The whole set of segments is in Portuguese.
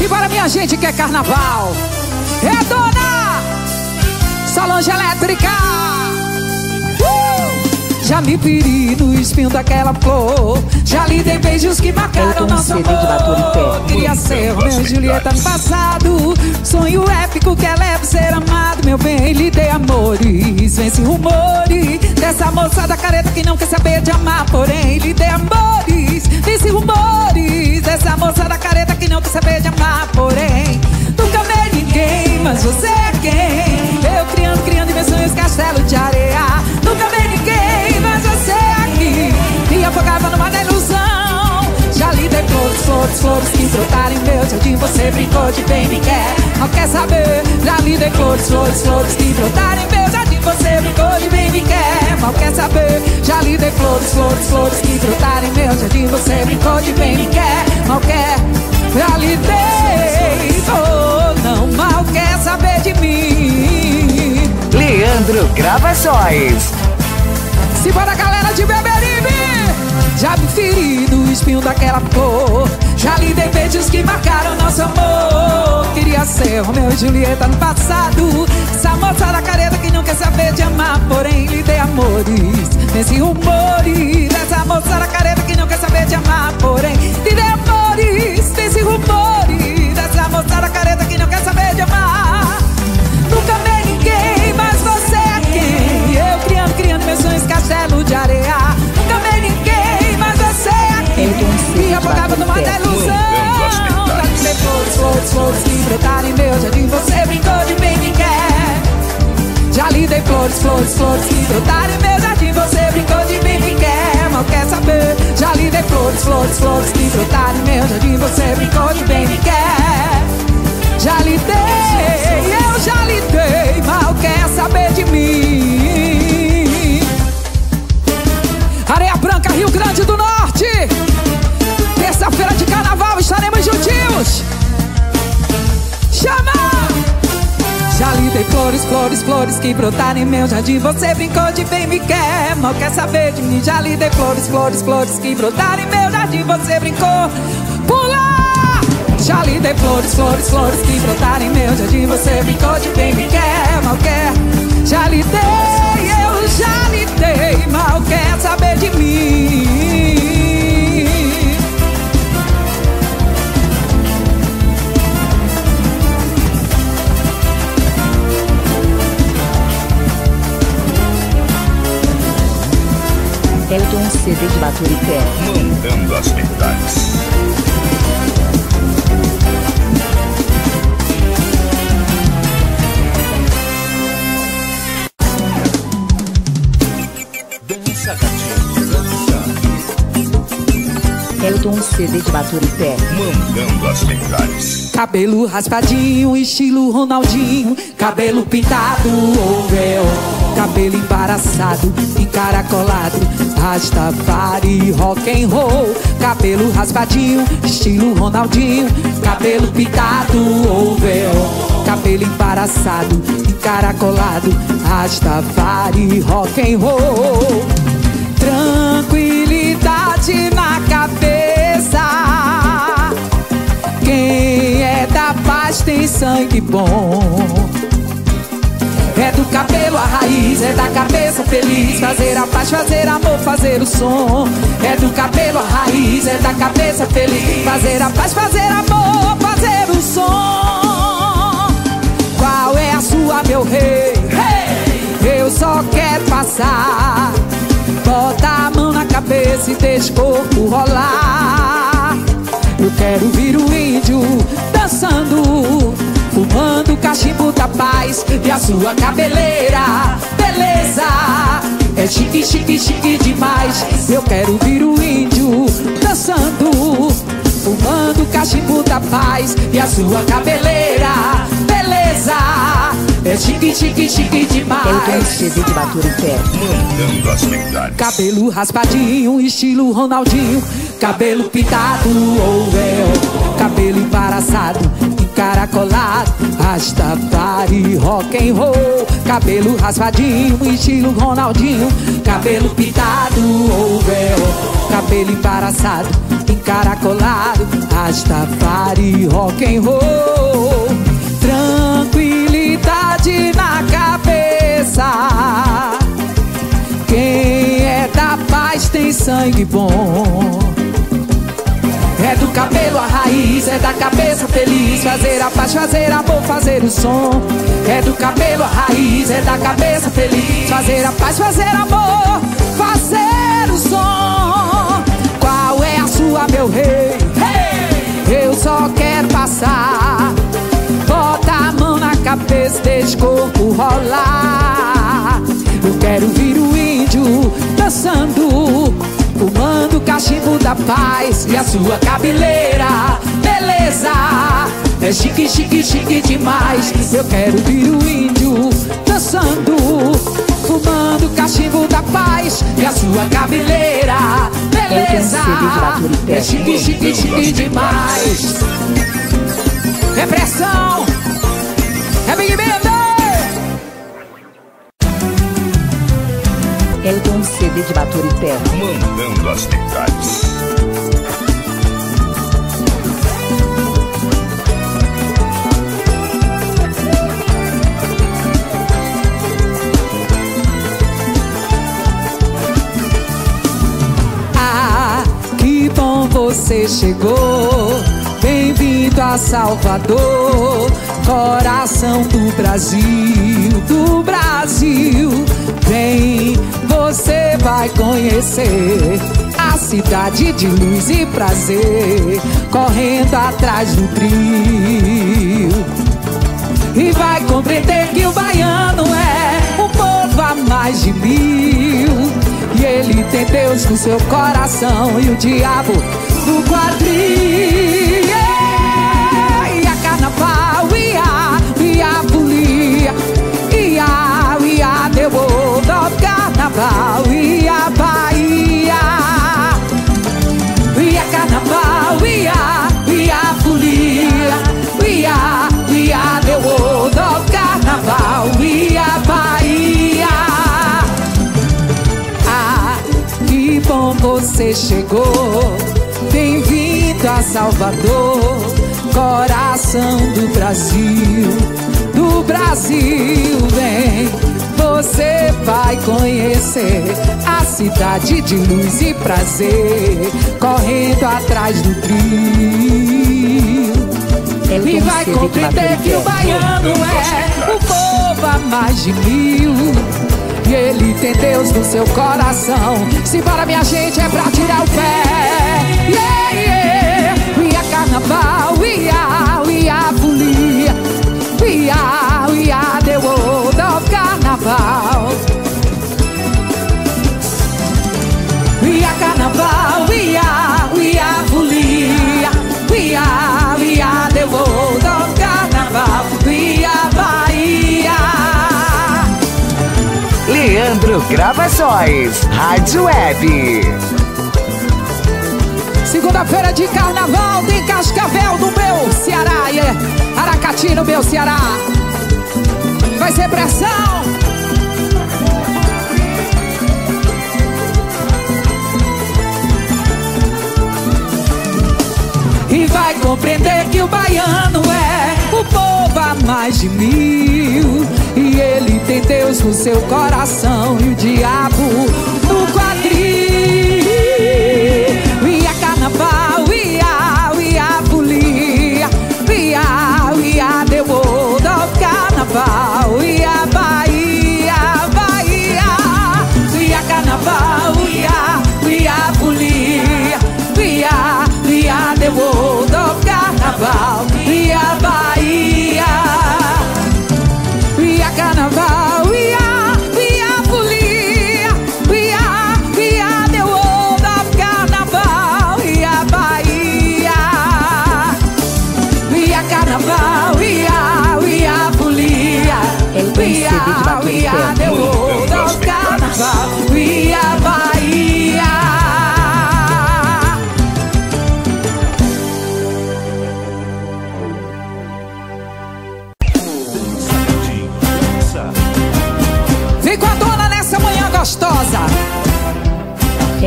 Simbora, minha gente, que é carnaval. É dona! Solange Elétrica. Já me feri no espinho daquela flor. Já lhe dei beijos que marcaram nosso amor. Queria ser meu Julieta no passado. Sonho épico que eleva ser amado Meu bem, lhe dei amores Vence rumores Dessa moçada careta que não quer saber de amar. Porém, lhe dei amores Vence rumores Dessa moçada careta que não quer saber de amar Porém, nunca amei ninguém Mas você é quem? Eu criando, criando invenções, castelo de areia Nunca amei ninguém mas você aqui me afogava numa ilusão. Dei flores, flores, flores que brotaram em meu jardim. Você brincou de bem me quer, não quer saber. Já lhe dei flores, flores, flores que brotaram em meu jardim. Você brincou de bem me quer, mal quer saber. Já lhe dei flores, flores, flores que brotaram em meu jardim. Você brincou de bem me quer, mal quer. Já lhe dei, oh, não mal quer saber de mim. Leandro Gravações. Simbora galera de Beberibe Já me feri espinho daquela flor Já lhe dei beijos que marcaram nosso amor. Queria ser Romeu e Julieta no passado. Essa moça da careta que não quer saber de amar Porém lhe dei amores. Nesse rumores Essa moça da careta que não quer saber de amar Porém lhe dei amores. Nesse rumores Essa moça da careta que não quer saber de amar. Nunca amei ninguém, mas você é quem? Eu criando, criando meus sonhos, castelo de areia flores, flores, flores que brotaram em meu jardim. Você brincou de bem me quer, mal quer saber? Já lhe dei flores, flores, flores que brotaram em meu jardim. Você brincou de bem me quer Já lhe dei, Dei flores, flores, flores que brotaram em meu jardim. Você brincou de bem me quer, mal quer saber de mim. Já lhe dei flores, flores, flores que brotaram em meu jardim. Você brincou, pula! Já lhe dei flores, flores, flores que brotaram em meu jardim. Você brincou de bem me quer, mal quer. Já lhe dei, eu já lhe dei, mal quer saber de mim. Elton CD de Baturité. Mandando as verdades. Dança, gatinho, dança. Elton CD de Baturité. Mandando as verdades. Cabelo raspadinho, estilo Ronaldinho. Cabelo pintado ou véu. Cabelo embaraçado, encaracolado. Rastafari, rock and roll. Cabelo raspadinho, estilo Ronaldinho. Cabelo pintado véu. Cabelo embaraçado, encaracolado. Rastafari, rock and roll. Tranquilidade na cabeça. Quem é da paz tem sangue bom. É do cabelo a raiz, é da cabeça feliz. Fazer a paz, fazer amor, fazer o som. É do cabelo a raiz, é da cabeça feliz. Fazer a paz, fazer amor, fazer o som. Qual é a sua, meu rei? Eu só quero passar. Bota a mão na cabeça e deixa o corpo rolar. Eu quero vir o índio dançando, fumando cachimbo da paz e a sua cabeleira, beleza. É chique, chique, chique demais. Eu quero vir o índio dançando, fumando cachimbo da paz e a sua cabeleira, beleza. É chique, chique, chique demais. CD de Baturité. Mandando as verdades. Cabelo raspadinho, estilo Ronaldinho. Cabelo pintado ou véu. Cabelo embaraçado, encaracolado. Rastafari, rock and roll. Cabelo raspadinho, estilo Ronaldinho. Cabelo ou véu. Cabelo embaraçado, encaracolado, Rastafari rock and roll. Tranquilidade na cabeça. Quem é da paz tem sangue bom. Cabelo a raiz, é da cabeça feliz. Fazer a paz, fazer amor, fazer o som. É do cabelo a raiz, é da cabeça feliz. Fazer a paz, fazer amor, fazer o som. Qual é a sua, meu rei? Eu só quero passar. Bota a mão na cabeça, deixa o corpo rolar. Eu quero vir o índio dançando, fumando cachimbo da paz e a sua cabeleira, beleza. É chique, chique, chique demais. Eu quero vir o índio dançando, fumando cachimbo da paz e a sua cabeleira, beleza. É chique, chique, chique demais. É pressão, é Big Band. Elton CD de Baturité. Mandando as metades. Ah, que bom você chegou. Bem-vindo a Salvador, coração do Brasil, do Brasil. Vem, você vai conhecer a cidade de luz e prazer, correndo atrás do trio. E vai compreender que o baiano é um povo a mais de mil. E ele tem Deus no seu coração e o diabo no quadril. Carnaval, e a Bahia. We are carnaval, we are, we are folia. Are, we are the world of carnaval. We are Bahia. Ah, que bom você chegou. Bem-vindo a Salvador, coração do Brasil. Do Brasil, vem. Você vai conhecer a cidade de luz e prazer, correndo atrás do trio. E vai compreender que o baiano é o povo a mais de mil. E ele tem Deus no seu coração. Simbora, minha gente, é pra tirar o pé. Yeah, yeah. We are carnaval, we are, carnaval. We are carnaval, we are, we are folia. We are, we are the world of carnaval. We are Bahia. Leandro Gravações. Rádio Web. Segunda-feira de carnaval tem Cascavel no meu Ceará. E Aracati no meu Ceará. Vai ser pressão. E vai compreender que o baiano é o povo a mais de mil. E ele tem Deus no seu coração e o diabo no quadril.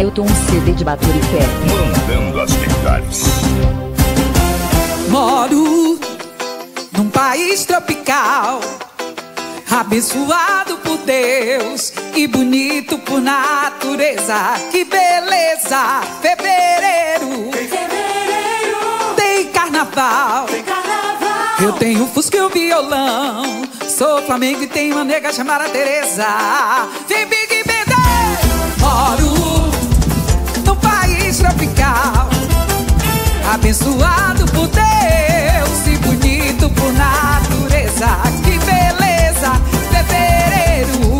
Elton CD de Baturité. Mandando as verdades. Moro num país tropical, abençoado por Deus e bonito por natureza. Que beleza! Fevereiro tem carnaval. Eu tenho fusca e o violão. Sou Flamengo e tenho uma nega chamada Teresa. Vem Big Band! Moro num país tropical, abençoado por Deus e bonito por natureza. Que beleza! Fevereiro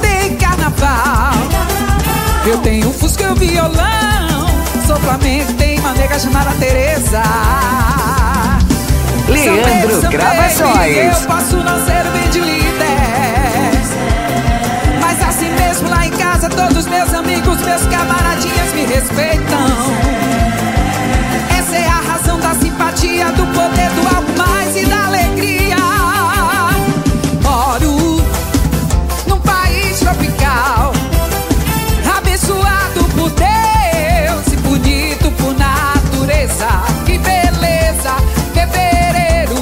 tem carnaval. Eu tenho fusca e violão. Sou Flamengo uma nega chamada Teresa. Leandro Gravações. Eu posso não ser o bem Todos meus amigos, meus camaradinhas me respeitam Essa é a razão da simpatia Do poder do algo mais e da alegria Moro num país tropical Abençoado por Deus e bonito por natureza. Que beleza, fevereiro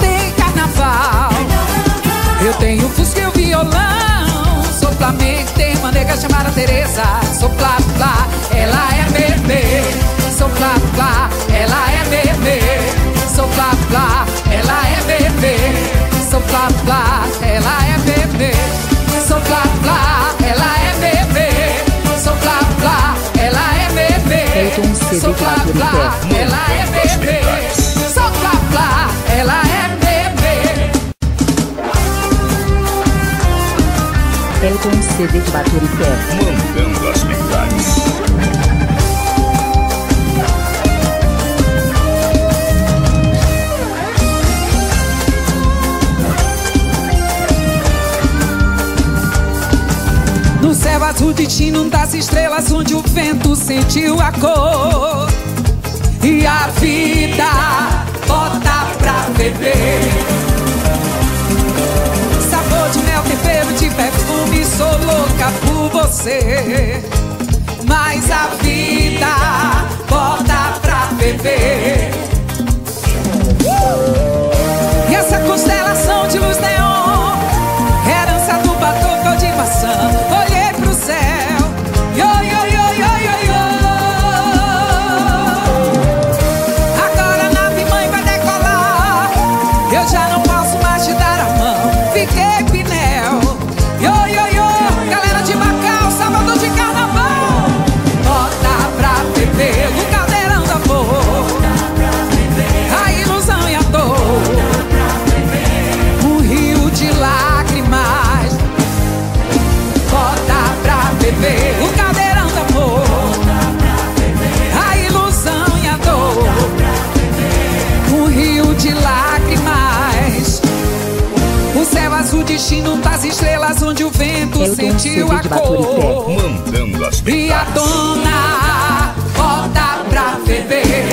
tem carnaval. Eu tenho fusca e violão. Sou Flamengo, tem uma nega chamada Teresa. Sou plá plá, ela é bebê. Sou plá plá, ela é bebê. Sou plá plá, ela é bebê. Sou plá plá, ela é bebê. Sou plá, CD de Baturité. Mandando as verdades. No céu azul destino das estrelas onde o vento sentiu a cor E a vida bota pra beber sou louca por você Mas a vida bota pra beber. E essa constelação de luz neon azul destino das estrelas onde o vento Elton sentiu a cor. Mandando as E a dona bota pra beber.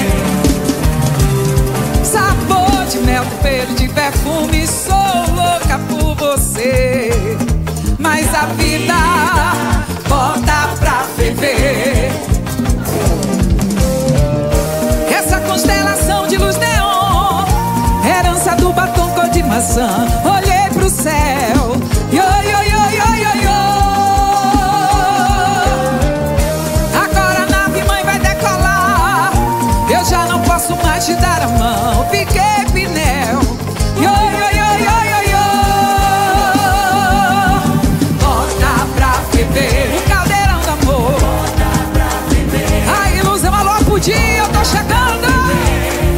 Sabor de mel, tempero de perfume Sou louca por você. Mas a vida bota pra beber. Essa constelação de luz neon Herança do batom cor de maçã. Olhei Fiquei pneu. Yo, yo, yo, yo, yo, yo. Bota pra beber o caldeirão do amor. A ilusão, alô, podia, eu tô chegando.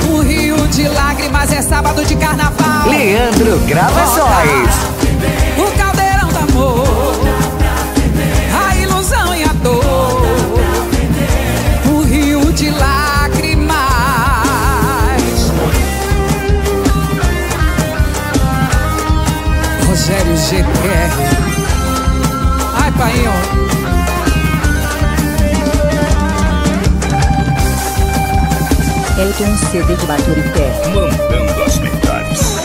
Um rio de lágrimas é sábado de carnaval. Leandro Gravações. Elton CD de Baturité. Mandando as metades.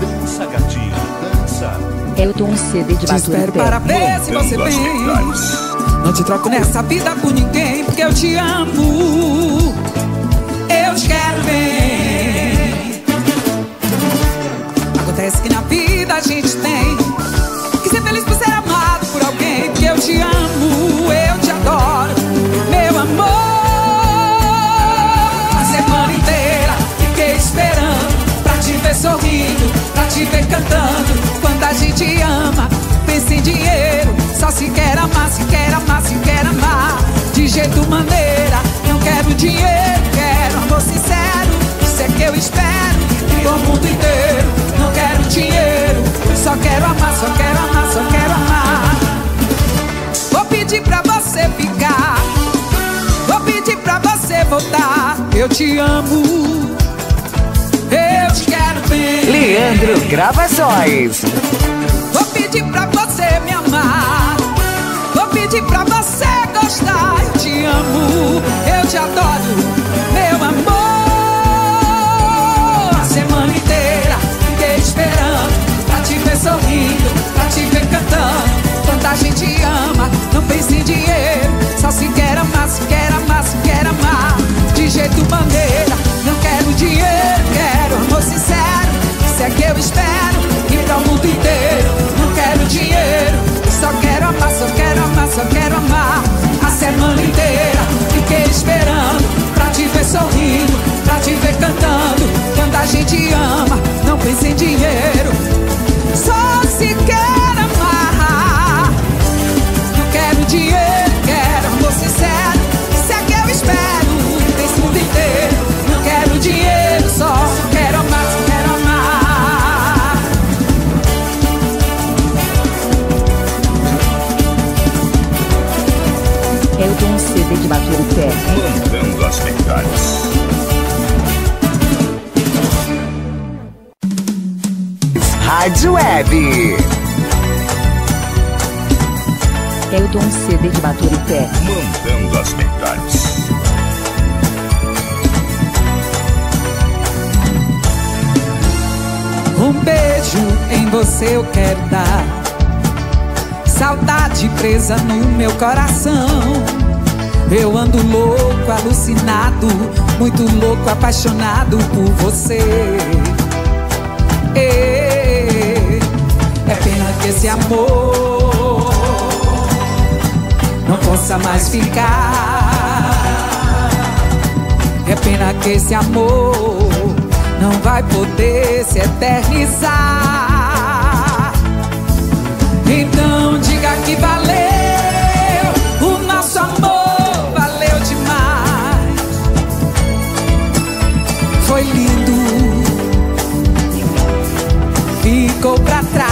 Dança, gatinho, dança. um CD de Baturité. Te espero para ver se você vem. Não te troco nessa vida por ninguém, porque eu te amo. Eu te quero bem. Acontece que na vida a gente tem cantando. Quando a gente ama, pensa em dinheiro, só se quer amar, se quer amar, se quer amar. De jeito maneira, não quero dinheiro, quero amor sincero. Isso é que eu espero do mundo inteiro. Não quero dinheiro, só quero amar, só quero amar, só quero amar. Vou pedir pra você ficar. Vou pedir pra você voltar. Eu te amo. Leandro Gravações. Vou pedir pra você me amar. Vou pedir pra você gostar. Eu te amo. Eu te adoro. Meu amor. A semana inteira fiquei esperando pra te ver sorrindo, pra te ver cantando. Quando a gente ama, não pensa em dinheiro. Só se quer amar, se quer amar, se quer amar. De jeito maneira, não quero dinheiro. É que eu espero e para o mundo inteiro. Não quero dinheiro, só quero amar, só quero amar, só quero amar. A semana inteira fiquei esperando pra te ver sorrindo, pra te ver cantando. Quando a gente ama, CD de Baturité. Montando as metades. Um beijo em você eu quero dar. Saudade presa no meu coração. Eu ando louco, alucinado, muito louco, apaixonado por você. É, é pena que esse amor possa mais ficar. É pena que esse amor não vai poder se eternizar. Então diga que valeu, o nosso amor valeu demais. Foi lindo, ficou pra trás.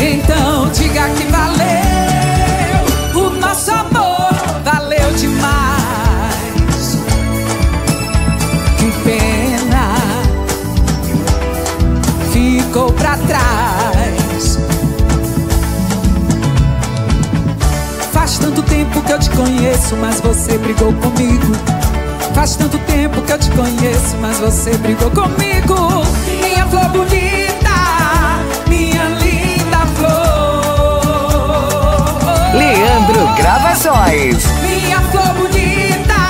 Então diga que valeu, o nosso amor valeu demais. Que pena, ficou pra trás. Faz tanto tempo que eu te conheço, mas você brigou comigo. Faz tanto tempo que eu te conheço, mas você brigou comigo. Minha flor bonita, Gravações. Minha flor bonita,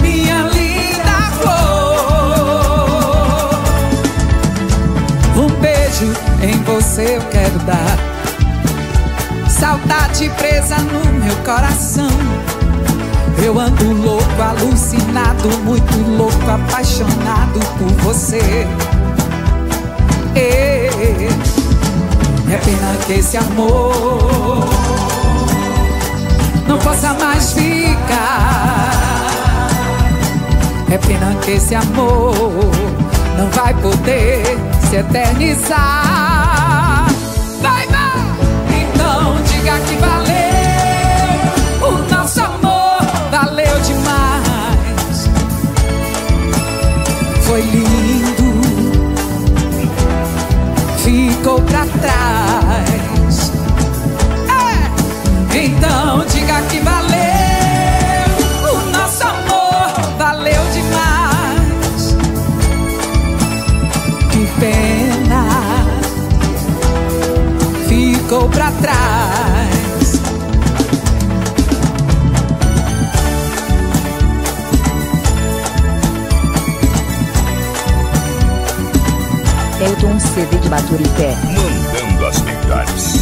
minha linda flor. Um beijo em você eu quero dar. Saudade presa no meu coração. Eu ando louco, alucinado, muito louco, apaixonado por você. É, é pena que esse amor não possa mais ficar. É pena que esse amor não vai poder se eternizar. Vai, vai! Então diga que valeu. O nosso amor valeu demais. Foi lindo, ficou pra trás. Ficou pra trás. Elton CD de Baturité. Mandando as melhores.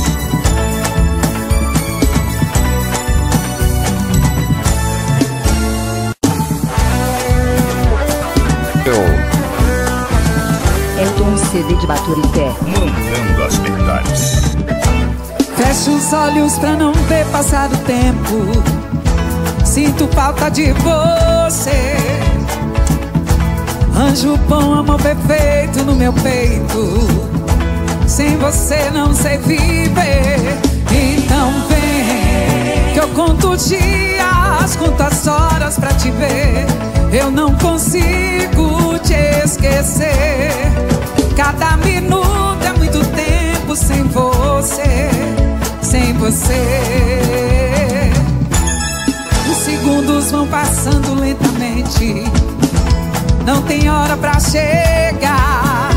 Elton CD de Baturité. Mandando as melhores. Fecho os olhos pra não ver passar o tempo. Sinto falta de você. Anjo bom, amor perfeito no meu peito. Sem você não sei viver. Então vem, que eu conto dias, conto as horas pra te ver. Eu não consigo te esquecer. Cada minuto é muito tempo sem você, sem você. Os segundos vão passando lentamente. Não tem hora pra chegar.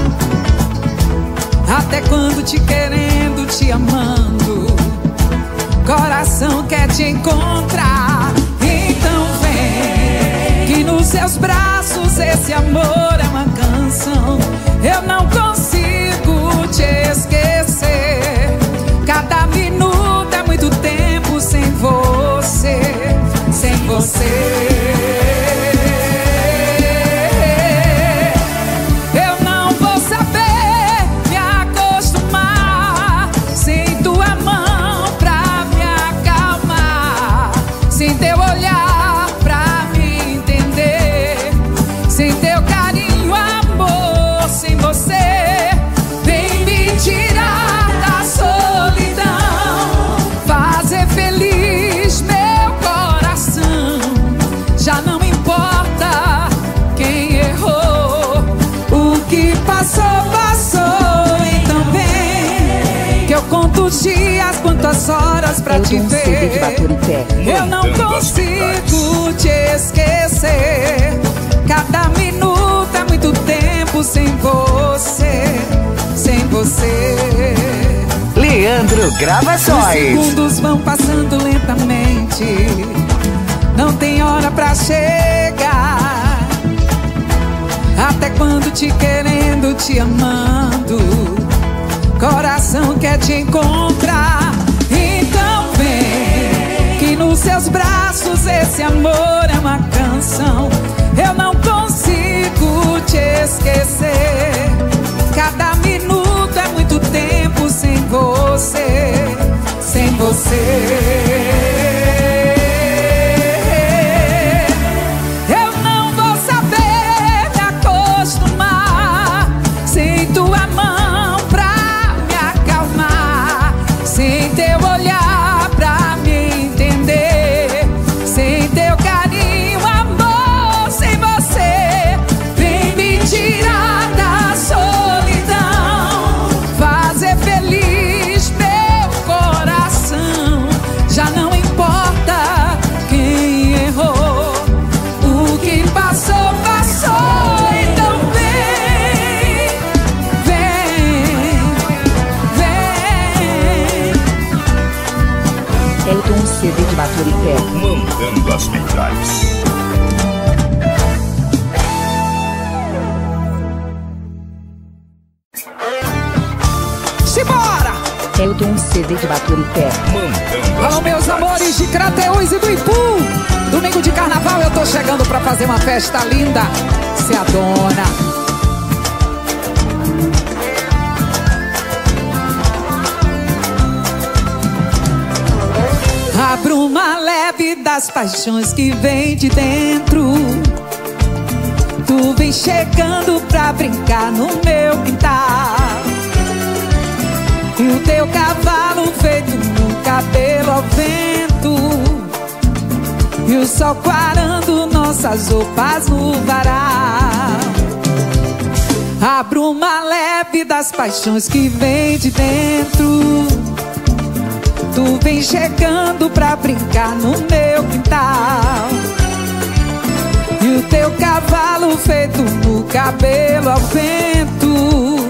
Até quando te querendo, te amando. Coração quer te encontrar. Então vem, que nos seus braços esse amor é uma canção. Eu não consigo te esquecer. Cada minuto é muito tempo sem você, sem você. Baturité. Eu não consigo te esquecer. Cada minuto é muito tempo sem você, sem você. Leandro Os Gravações. segundos vão passando lentamente. Não tem hora pra chegar. Até quando te querendo, te amando. Coração quer te encontrar. Nos seus braços esse amor é uma canção. Eu não consigo te esquecer. Cada minuto é muito tempo sem você, sem você. De Baturité. Alô, meus amores de Crateús e do Ipu! Domingo de carnaval eu tô chegando pra fazer uma festa linda. Se a dona. A bruma leve das paixões que vem de dentro. Tu vem chegando pra brincar no meu quintal. Teu cavalo feito no cabelo ao vento. E o sol quarando nossas roupas no varal A bruma leve das paixões que vem de dentro. Tu vem chegando pra brincar no meu quintal. E o teu cavalo feito no cabelo ao vento.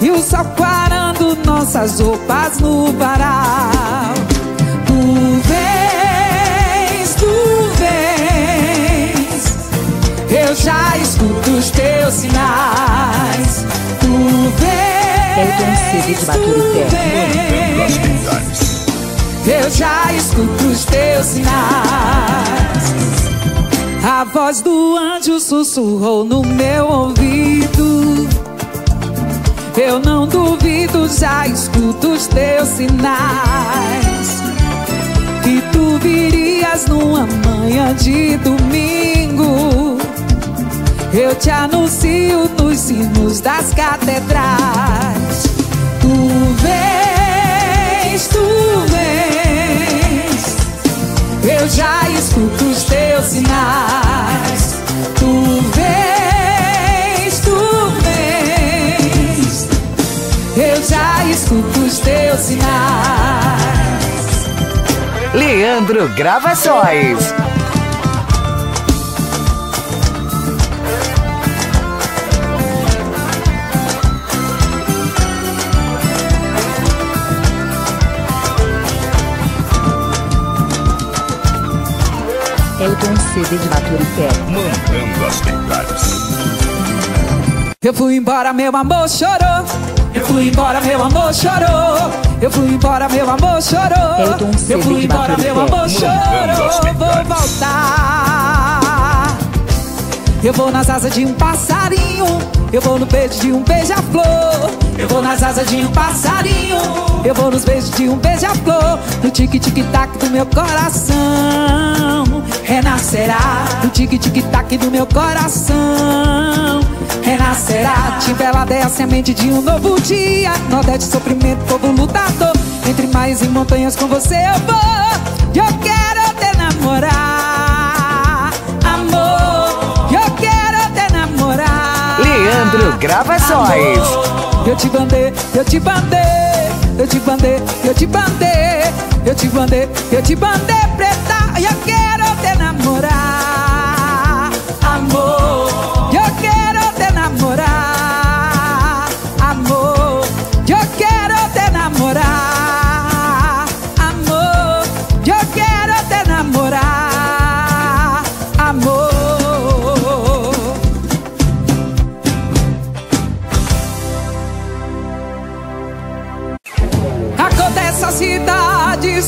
E o sol quarando lavando nossas roupas no varal. Tu vens, tu vens, eu já escuto os teus sinais. Tu vens, tu vens. Eu já escuto os teus sinais. A voz do anjo sussurrou no meu ouvido. Eu não duvido, já escuto os teus sinais. Que tu virias numa manhã de domingo. Eu te anuncio nos sinos das catedrais. Tu vens, tu vens. Eu já escuto os teus sinais. Tu vens, Eu já escuto os teus sinais. Leandro Gravações. Elton CD de Baturité. Mandando as verdades. Eu fui embora, meu amor chorou. Eu fui embora, meu amor chorou. Eu fui embora, meu amor chorou. Elton Eu fui embora, meu amor chorou. Vou voltar. Eu vou nas asas de um passarinho. Eu vou no beijo de um beija-flor. Eu vou nas asas de um passarinho. Eu vou nos beijos de um beija-flor. No tique-tic-tac do meu coração. Renascerá. No tique-tic-tac do meu coração. Renascerá. Timbelada é a semente de um novo dia. Nordeste, sofrimento, povo lutador. Entre mais em montanhas com você eu vou. Eu quero te namorar. Leandro Gravações. Eu te bandei, eu te bandei, eu te bandei, eu te bandei, eu te bandei, eu te bandei, preta, eu quero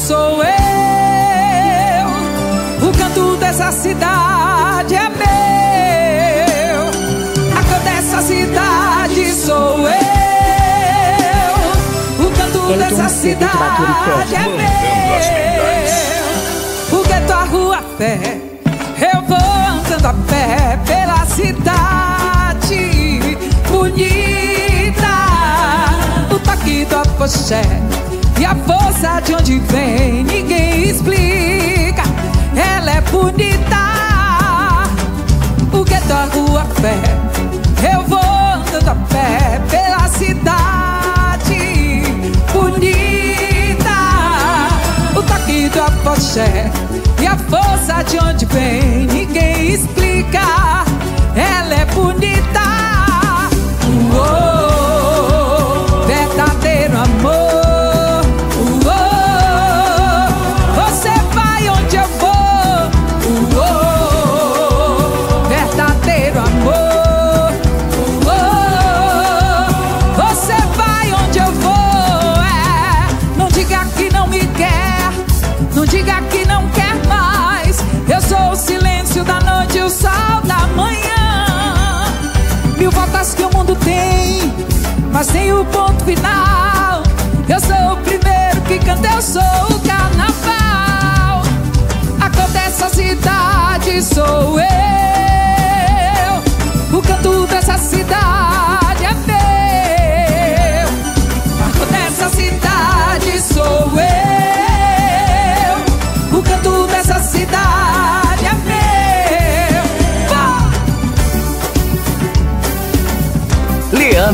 sou eu. O canto dessa cidade é meu. A cor dessa cidade sou eu. O canto dessa cidade é meu. O gueto, a rua, a pé. Eu vou andando a pé pela cidade bonita. O toque do afoxé e a força de onde vem ninguém explica. Ela é bonita. O gueto, a rua, pé. Eu vou andando a pé pela cidade bonita. O toque do afoxé e a força de onde vem ninguém explica. Ela é bonita. Final. Eu sou o primeiro que canta, eu sou o carnaval. A cor dessa cidade sou eu.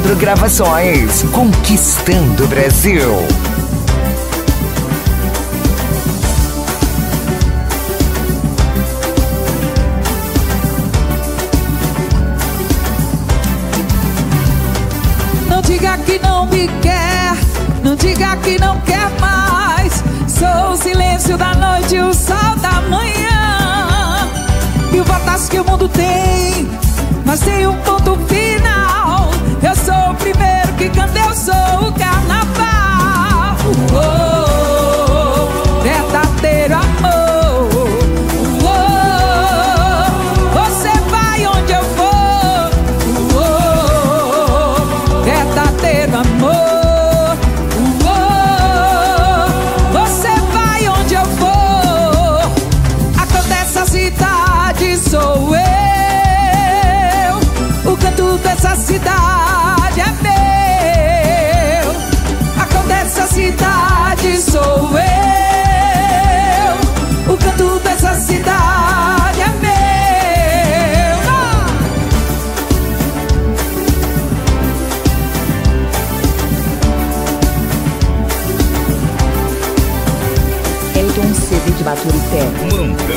Leandro Gravações. Conquistando o Brasil. Não diga que não me quer. diga que não quer mais. Sou o silêncio da noite o sol da manhã. E o voltas que o mundo tem, mas tem um ponto final. Sou o primeiro que canta, eu sou o carnaval. Oh,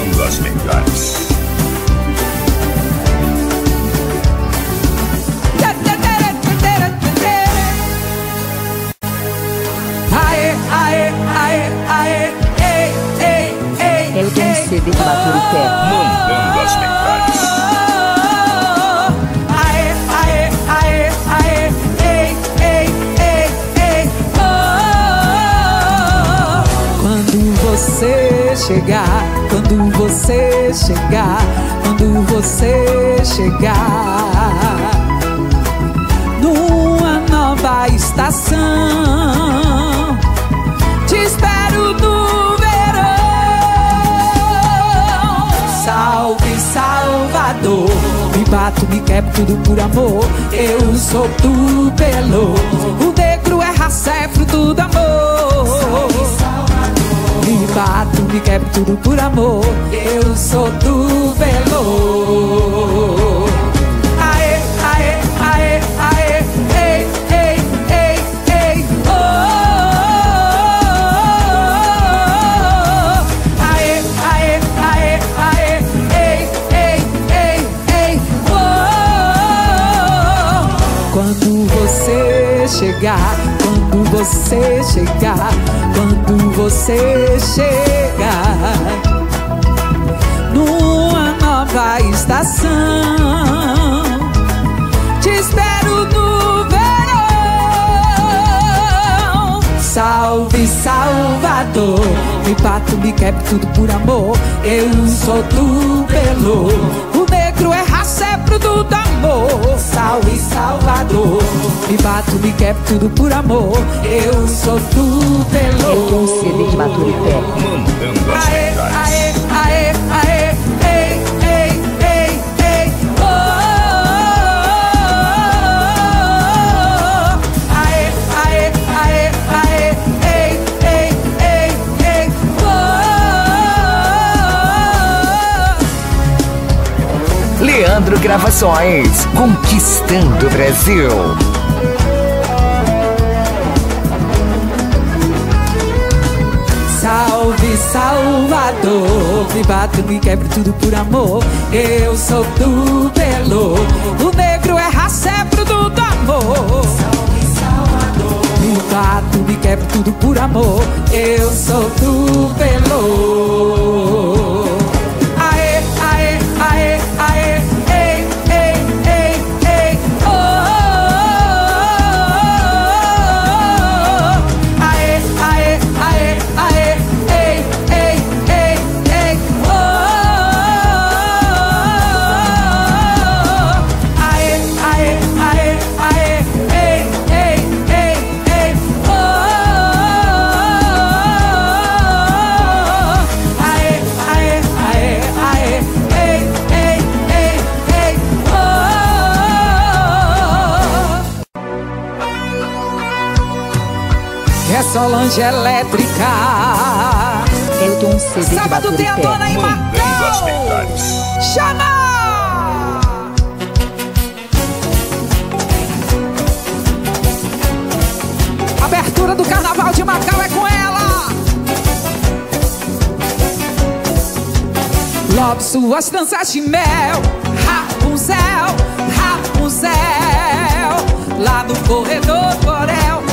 Mandando as melhores. Aê, aê, aê, aê, ei, ei, ei. CD de Baturité. Mandando as melhores. Quando você chegar, você chegar, quando você chegar numa nova estação. Te espero no verão. Salve Salvador. Me bato, me quebro tudo por amor. Eu sou do Belo. O negro é raça, é fruto do amor. Me bato, me quebro tudo por amor. Eu sou do Belo. Aê, aê, aê, aê, ei, ei, ei, ei, oh, aê, aê, aê, aê, ei, ei, ei, ei, oh. Quando você chegar, você chegar, quando você chegar numa nova estação. Te espero no verão. Salve Salvador. Me bato, me quebro tudo por amor. Eu sou do Belo. O negro é raça, é fruto do amor. Salve Salvador. Me bato, me quebro tudo por amor. Eu sou do Elton Belo. CD de Baturité. Mandando Leandro Gravações, conquistando o Brasil. Salve Salvador, me bato, me quebro tudo por amor. Eu sou do Belo, o negro é raça, é do amor. Salve Salvador, me bato, me quebro tudo por amor. Eu sou do Belo. Solange Elétrica. Elton CD de Sábado tem a dona em Macau. Chama! Abertura do Carnaval de Macau é com ela. Lobe suas danças de mel, Rapunzel, Rapunzel. Lá no corredor do Borel,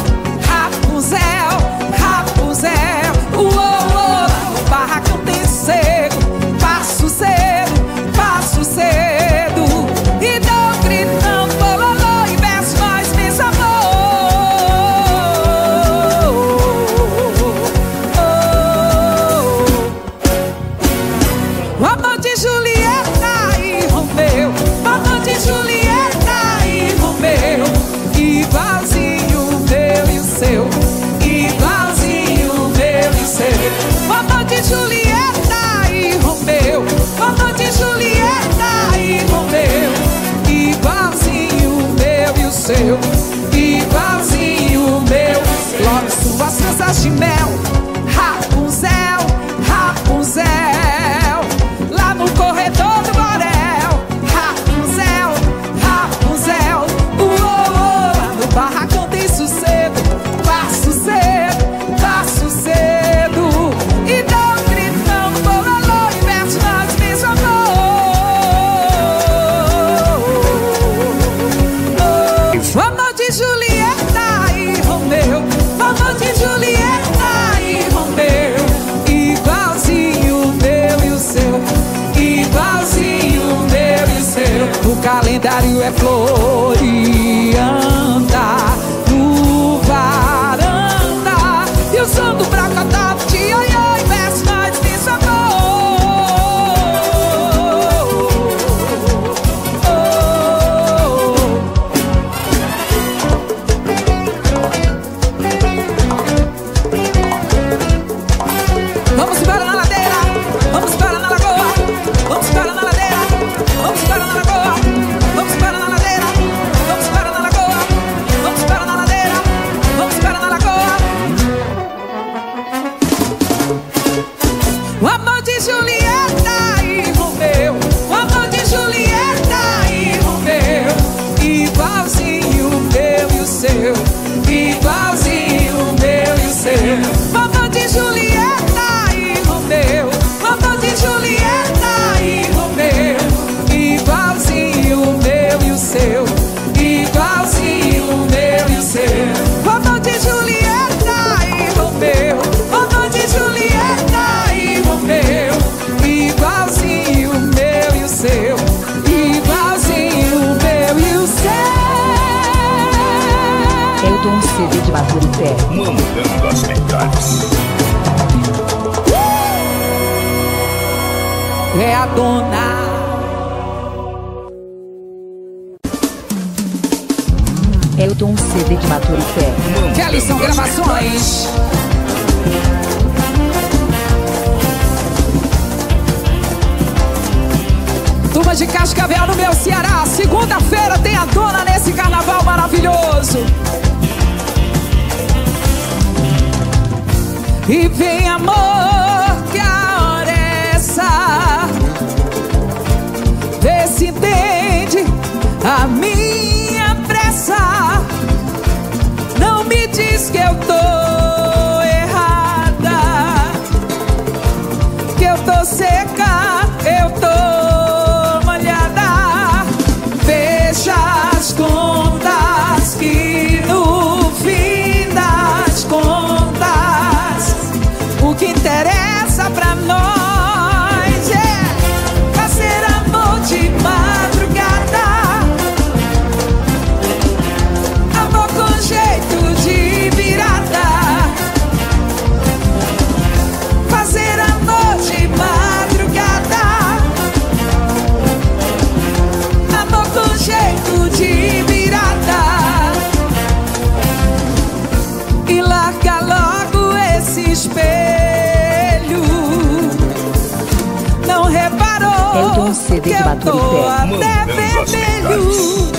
de Baturité. Até vermelho,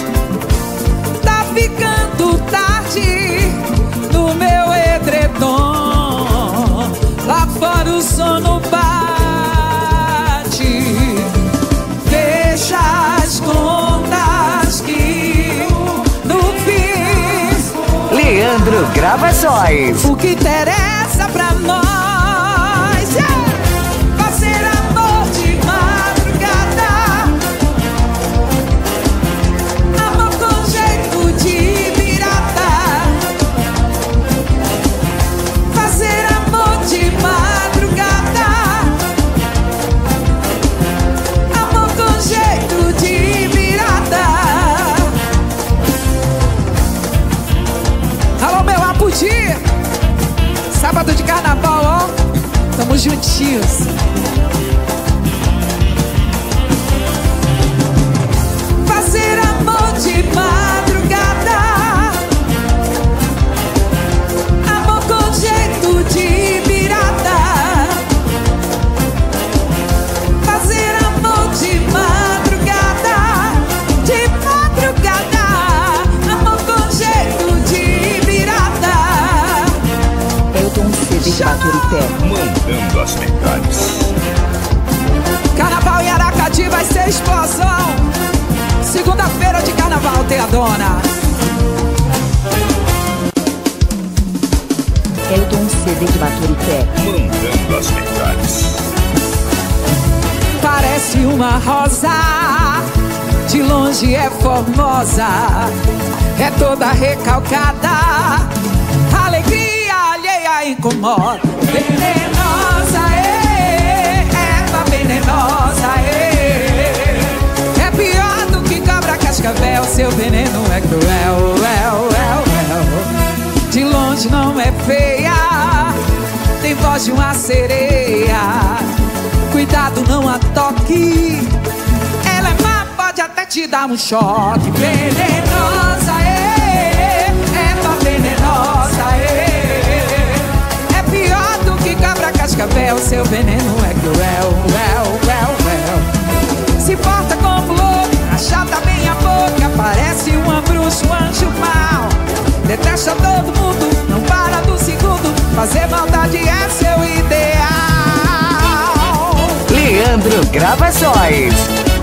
tá ficando tarde no meu edredom. Lá fora o sono bate. Fecha as contas que no fim. Leandro Gravações. O que interessa um choque. Venenosa, é, erva venenosa, é. É pior do que cabra cascavel, seu veneno é cruel, well, well, well. Se porta como louco, achata bem a boca, parece uma bruxa, um anjo mau. Detesta todo mundo, não para do segundo, fazer maldade é seu ideal. Leandro Gravações.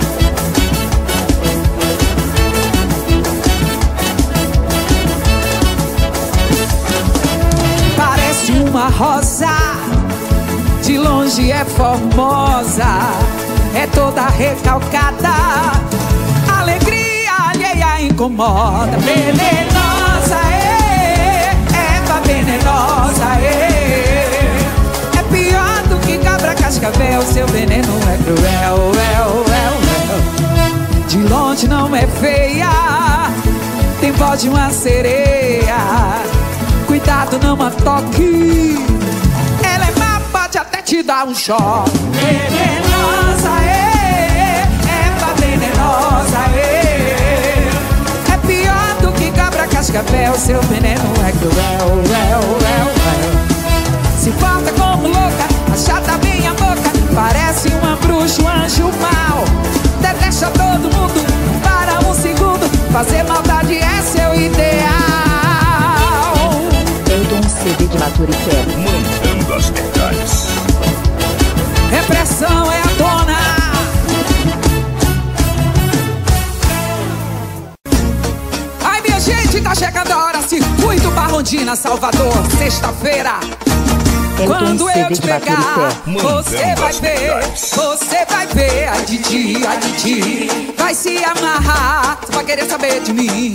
Uma rosa, de longe é formosa, é toda recalcada. Alegria alheia incomoda, venenosa, é, erva venenosa, é. É pior do que cabra cascavel, seu veneno é cruel, well, well, well. De longe não é feia, tem voz de uma sereia. Cuidado, não a toque. Ela é má, pode até te dar um choque. Venenosa, é, erva venenosa, é. É pior do que cabra cascavel, seu veneno é cruel, well, well, well. Se porta como louca, achata bem a boca, parece uma bruxa, um anjo mau. Detesta todo mundo, para um segundo, fazer maldade é seu ideal. CD de Baturité. Mandando as verdades. Repressão é a dona. Ai, minha gente, tá chegando a hora. Circuito Barrondina, Salvador, sexta-feira. Quando eu te pegar, você vai ver, você vai ver a Didi, a Didi vai se amarrar, você vai querer saber de mim.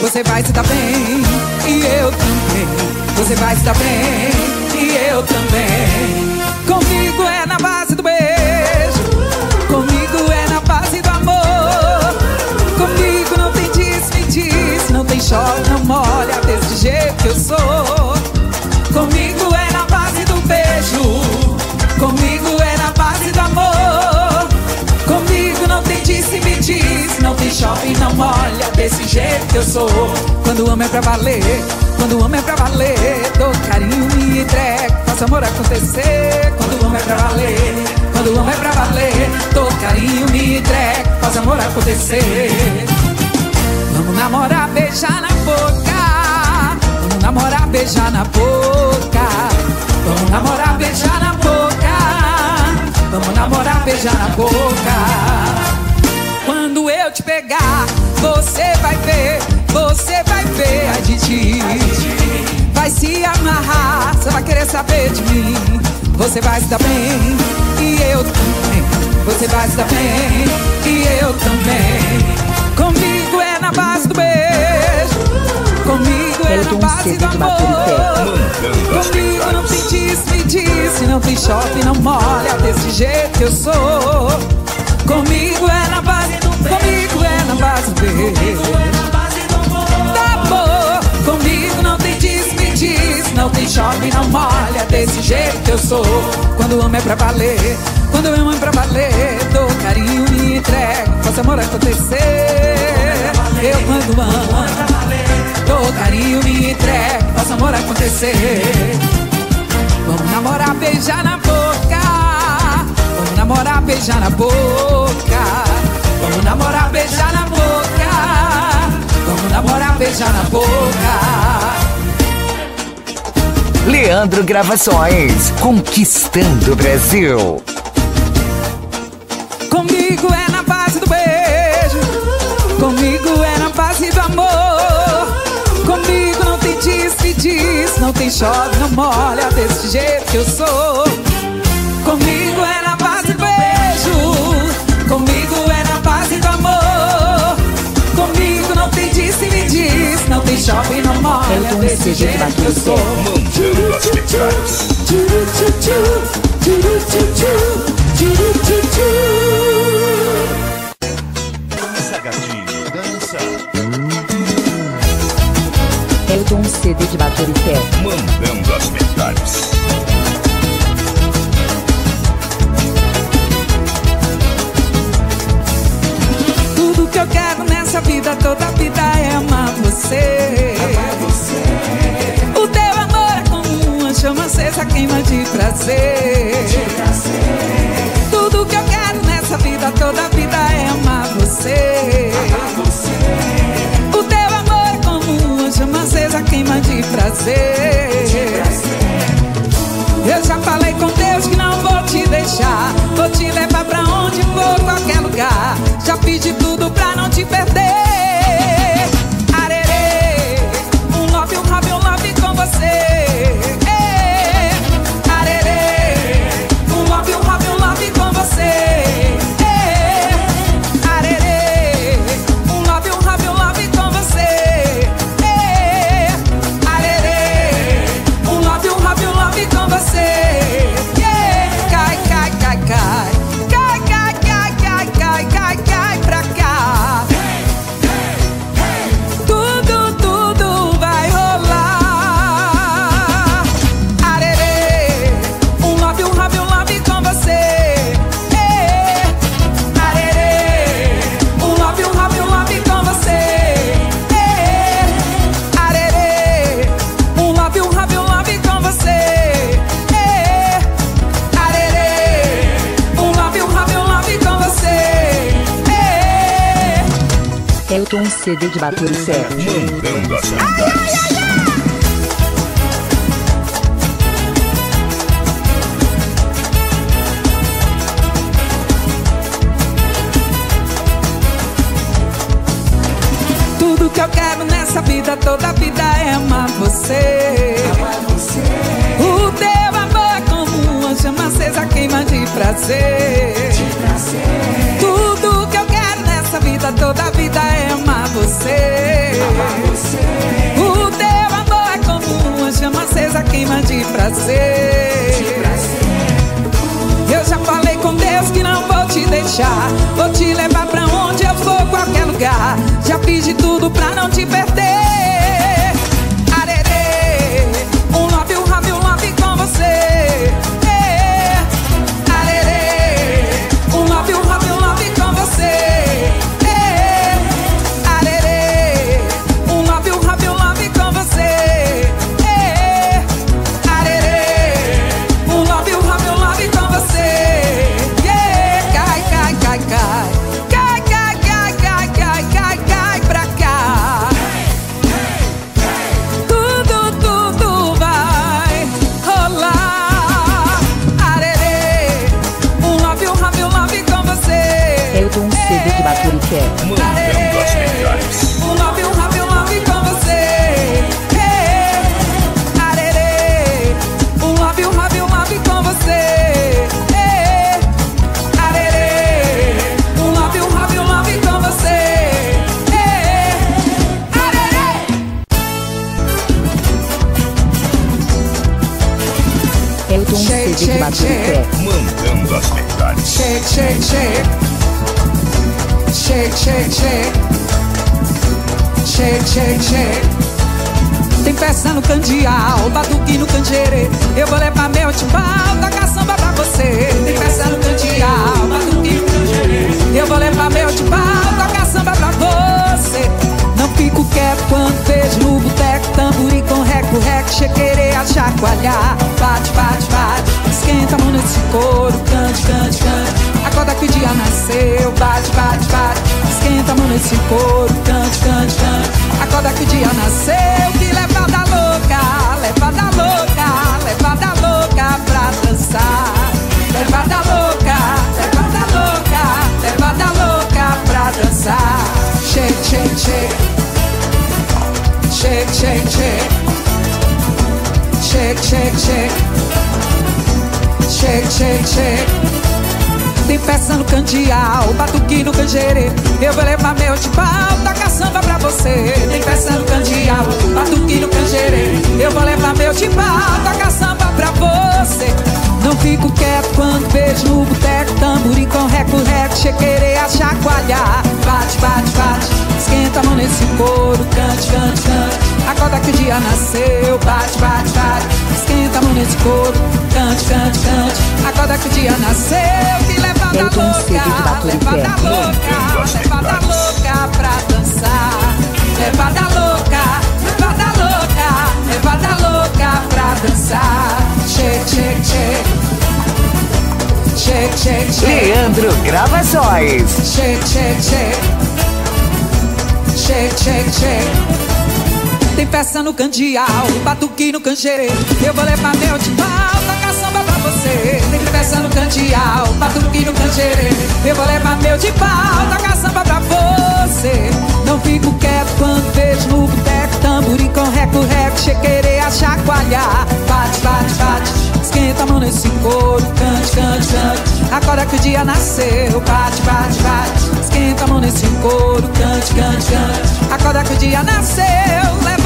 Você vai se dar bem e eu também. Você vai dar bem e eu também. Comigo é na base do beijo, comigo é na base do amor. Comigo não tem diz, me diz, não tem chove, não molha desse jeito que eu sou. Tem shopping, não molha desse jeito que eu sou. Quando o amo é pra valer, quando o amo é pra valer, dou carinho, me entrego, faço amor acontecer. Quando o amo é pra valer, quando o amo é pra valer, dou carinho, me entrego, faço amor acontecer. Vamos namorar, beijar na boca. Vamos namorar, beijar na boca. Vamos namorar, beijar na boca. Vamos namorar, beijar na boca. Eu te pegar, você vai ver, você vai ver a Didi. Vai se amarrar, você vai querer saber de mim. Você vai se dar bem, e eu também. Você vai se dar bem, e eu também. Comigo é na base do beijo. Comigo é na base do amor. Comigo não tem diz, me disse, não tem shopping, não molha desse jeito que eu sou. Comigo é na base do comigo é na base do beijo. Da amor, comigo não tem diz, me diz, não tem shopping, não molha desse jeito que eu sou. Quando amo é pra valer, quando eu amo é pra valer, dou carinho, me entrego, faço amor acontecer. Eu quando amo, dou carinho, me entrego, faço amor acontecer. Vamos namorar, beijar na boca. Vamos namorar, beijar na boca. Vamos namorar, beijar na boca. Vamos namorar, beijar na boca. Leandro Gravações. Conquistando o Brasil. Comigo é na base do beijo. Comigo é na base do amor. Comigo não tem diz, me diz. Não tem chove, não molha desse jeito que eu sou. Comigo é do amor. Comigo não tem disse me diz, não tem chove não morre. É eu desse jeito que eu sou. Eu tô um CD de bater em pé. Mandando as metades. Que eu quero nessa vida, toda vida é amar você. O teu amor é como uma chama acesa, queima de prazer. Tudo que eu quero nessa vida, toda vida é amar você. O teu amor é como uma chama acesa, queima de prazer. Eu já falei com Deus que não vou te deixar. Vou te levar pra onde for, qualquer lugar. Já pedi perder. CD de Baturité. Mandando as metades. Tudo que eu quero nessa vida, toda vida é amar você. O teu amor é como uma chama acesa, queima de prazer. Que eu vida, toda vida é amar você. O teu amor é como uma chama acesa, queima de prazer. Eu já falei com Deus que não vou te deixar. Vou te levar pra onde eu for, qualquer lugar. Já fiz de tudo pra não te perder. Shake, CD de shake, Baturité. Mandando as metades. Shake, shake, shake. Shake, shake, shake. Shake, shake, shake. Tem festa no candial, batuque no canjerê. Eu vou levar meu timbal, tocar samba pra você. Tem festa no candial, batuque no canjerê. Eu vou levar meu timbal, tocar samba pra você. Fico quieto quando vejo no boteco tamborim com reco, reco, chequerei a chacoalhar. Bate, bate, bate, esquenta a mão nesse couro, cante, cante, cante. Acorda que o dia nasceu, bate, bate, bate, esquenta a mão nesse couro, cante, cante, cante. Acorda que o dia nasceu, que levada louca, levada louca, levada louca pra dançar. Levada louca, levada louca, levada louca pra dançar. Shake, shake, shake. Shake, shake, shake. Shake, shake, shake. Tem festa no candial, batuque no canjerê. Eu vou levar meu tipau, tocar samba pra você. Tem festa no candial, batuque no canjerê. Eu vou levar meu tipau, tocar samba pra você. Não fico quieto quando vejo no boteco tamborim com reco, reco, chequerei a chacoalhar. Bate, bate, bate, esquenta a mão nesse couro, cante, cante, cante. Acorda que o dia nasceu. Bate, bate, bate, esquenta a mão nesse couro. Cante, cante, cante. Acorda que o dia nasceu. Que Cid de louca, levada louca, levada louca pra dançar. Levada louca, levada louca, levada louca pra dançar. Shake, shake, shake. Shake, shake, shake. Leandro Gravações. Shake, shake, shake. Shake, shake, shake. Tem festa no candial, batuque no canjerê. Eu vou levar meu timbal, tocar samba pra você. Tem festa no candial, batuque no canjerê. Eu vou levar meu timbal, tocar samba pra você. Não fico quieto quando vejo no boteco tamborim com reco, reco, chequerei a chacoalhar. Bate, bate, bate. Esquenta a mão nesse couro, cante, cante, cante. Acorda que o dia nasceu, bate, bate, bate. Esquenta a mão nesse couro, cante, cante, cante. Acorda que o dia nasceu, levada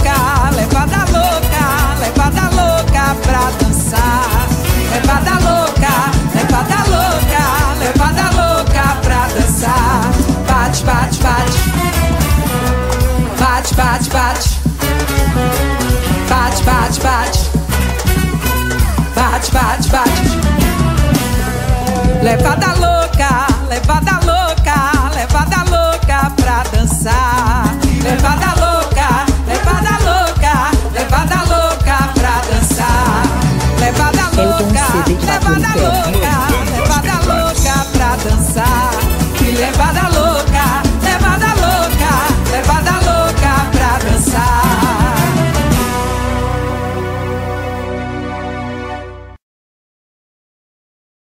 louca, levada louca, levada louca pra dançar. Levada louca, levada louca, levada louca pra dançar. Bate, bate, bate. Bate, bate, bate. Bate, bate, bate. Bate, bate, bate. Levada louca, levada louca, levada louca pra dançar. Levada louca, levada louca pra dançar.